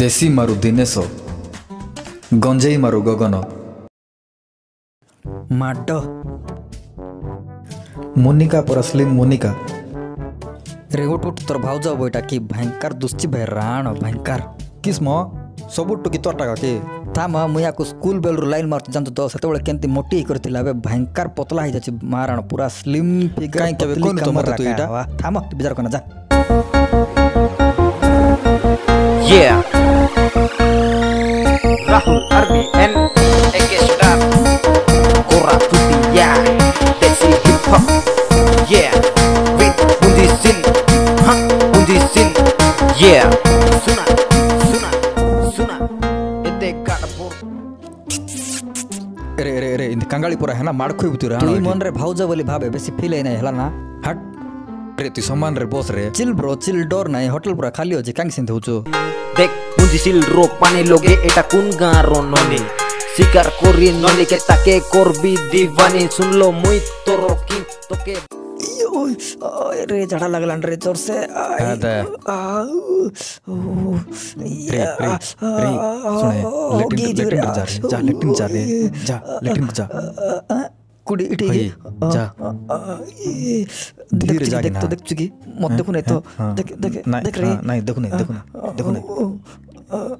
ଦେଶୀ ମାରୁ ଦିନେଶ ଗଞ୍ଜେଇ ମାରୁ ଗଗନ ମାଡ଼ ମୁନିକା ପରା ସ୍ଲିମ୍ ମୁନିକା ରେ ଉଠ ଉଠ ତୋର ଭାଉଜ ହବ ଏଇଟା କି ଭୟଙ୍କର ଦୁଶ୍ଚି ଭାଇ ରାଣ ଭୟଙ୍କର କିସ୍ମ ସବୁଠୁ କି ତୋରଟା କି ତା ମା ମୁଁ ୟାକୁ ସ୍କୁଲ ବେଳରୁ ଲାଇନ୍ ମାରୁଛି ଜାଣିଛୁ ତ ସେତେବେଳେ କେମିତି ମୋଟି ହେଇ କରିଥିଲା ଏବେ ଭୟଙ୍କର ପତଲା ହେଇଯାଉଛି ମାରାଣ ପୁରା ସ୍ଲିମ୍ ଫିଗର କାଇଁ କେବେ କହିଲୁ ତ ମତେ ତୁ ଏଇଟା? ଥାମ ବିଚାର କନା ଯା Yeah. Rahul Arbi and Ege Sudan Kora Putih ya That's it hip hop Yeah With Bundi Zin Hah Bundi Zin Yeah Sunan Sunan Sunan Ede Kadapur ಅರೆ ಅರೆ ಅರೆ ಇಂದ ಕಂಗಾಳಿ ಪುರ ಹೆಣ ಮಾಡ್ಕೋ ಬಿತ್ತಿರ ಈ ಮನ್ರೆ ಭಾವಜವಲಿ ಭಾವೆ ಬೆಸಿ ಫೀಲ್ ಏನೇ ಹೇಳಣ ಹಟ್ रे ती सम्मान रे बस रे चिल ब्रो चिल डर नाही होटल पुरा खाली होजे कांग सिंध होचो देख मुंजी सिल रो पाने लोगे एटा कुन गा रो नने শিকার করি নলে কে তাকে করবি দিবানি শুনলো মুই তোর কি তোকে রে ঝাড়া লাগলান রে জোরসে লেট্রিন যা লেট্রিন যা লেট্রিন যা सुने लेटिन लेटिन जा रे जा लेटिन जा रे जा लेटिन जा कुड़ी इटी भाई, जा। धीरे जाके देख ना। तो देख चुकी मत देखो नहीं तो हाँ। देख देख नहीं देख रे हाँ, नहीं देखो नहीं देखो नहीं देखो नहीं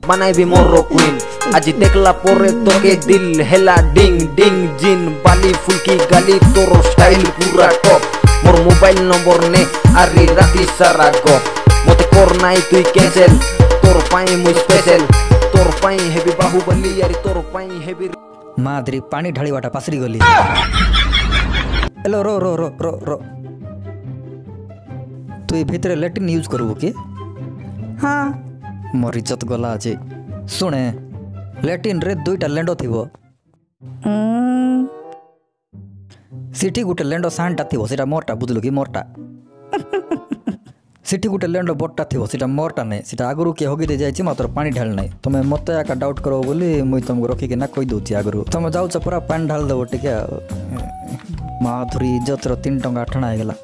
বানাইবি মোর কুইন আজি দেখলা পরে তোকে দিল হেলা ডিং ডিং জিন বালি ফুলকি গালি তোর স্টাইল পুরা টপ মোর মোবাইল নম্বর নে আরি রাতি সারা গপ মতে কর নাই তুই ক্যান্সেল তোর পাই মুই স্পেশাল তোর পাই হেবি বাহুবলি আরি তোর পাই হেবি ಮಾದ್ರಿ ಪಾಣಿ ಢಳಿವಾಟ ಪಸರಿಗೊಲ್ಲಿ ಎಲ್ಲೋ ರೋ ರೋ ರೋ ರೋ ರೋ তুই ভিতরে ল্যাট্রিন ইউজ করবো কি হ্যাঁ মোর ইজ্জত গলা আছে শুনে ল্যাট্রিনরে দুইটা লেন্ড থিব সেটি গোটে লেন্ড সাহানটা থিব সেটা মোরটা বুঝলু কি মোরটা ସେଠି ଗୋଟେ ଲ୍ୟାଣ୍ଡ ବଡ଼ଟା ଥିବ ସେଇଟା ମୋରଟା ନାହିଁ ସେଇଟା ଆଗରୁ କିଏ ହଗି ଦେଇ ଯାଇଛି ମାତ୍ର ପାଣି ଢାଳି ନାହିଁ ତମେ ମୋତେ ଏକା ଡାଉଟ୍ କର ବୋଲି ମୁଇଁ ତମକୁ ରଖିକିନା କହିଦେଉଛି ଆଗରୁ ତମେ ଯାଉଛ ପୁରା ପାଣି ଢାଳି ଦେବ ଟିକେ ଆଉ ମାଧୁରୀ ଇଜ୍ଜତର ତିନି ଟଙ୍କା ଆଠଣା ହେଇଗଲା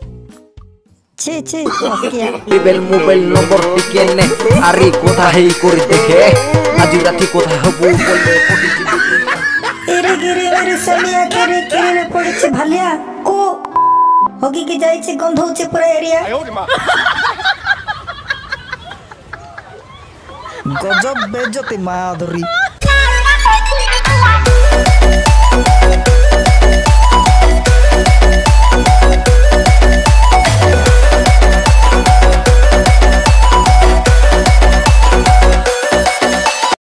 ছি ছি মস্কিয়া লেভেল মোবাইল নম্বর টিকে নে আরি কোথা হেই করে দেখে আজি রাতি কোথা হবু বলে পটিছি এরে গিরে মেরে সালিয়া কেরে কেরে পড়েছে ভালিয়া কো হগি কি যাইছে গন্ধ হচ্ছে পুরো এরিয়া गजब बेजती माधुरी